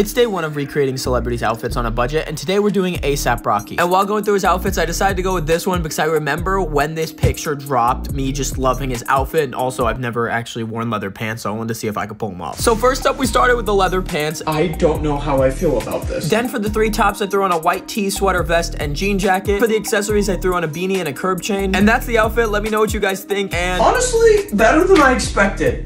It's day one of recreating celebrities' outfits on a budget, and today we're doing ASAP Rocky. And while going through his outfits, I decided to go with this one because I remember when this picture dropped, me just loving his outfit, and also I've never actually worn leather pants, so I wanted to see if I could pull them off. So first up, we started with the leather pants. I don't know how I feel about this. Then for the three tops, I threw on a white tee, sweater, vest, and jean jacket. For the accessories, I threw on a beanie and a curb chain. And that's the outfit. Let me know what you guys think, and... Honestly, better than I expected.